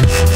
Yeah.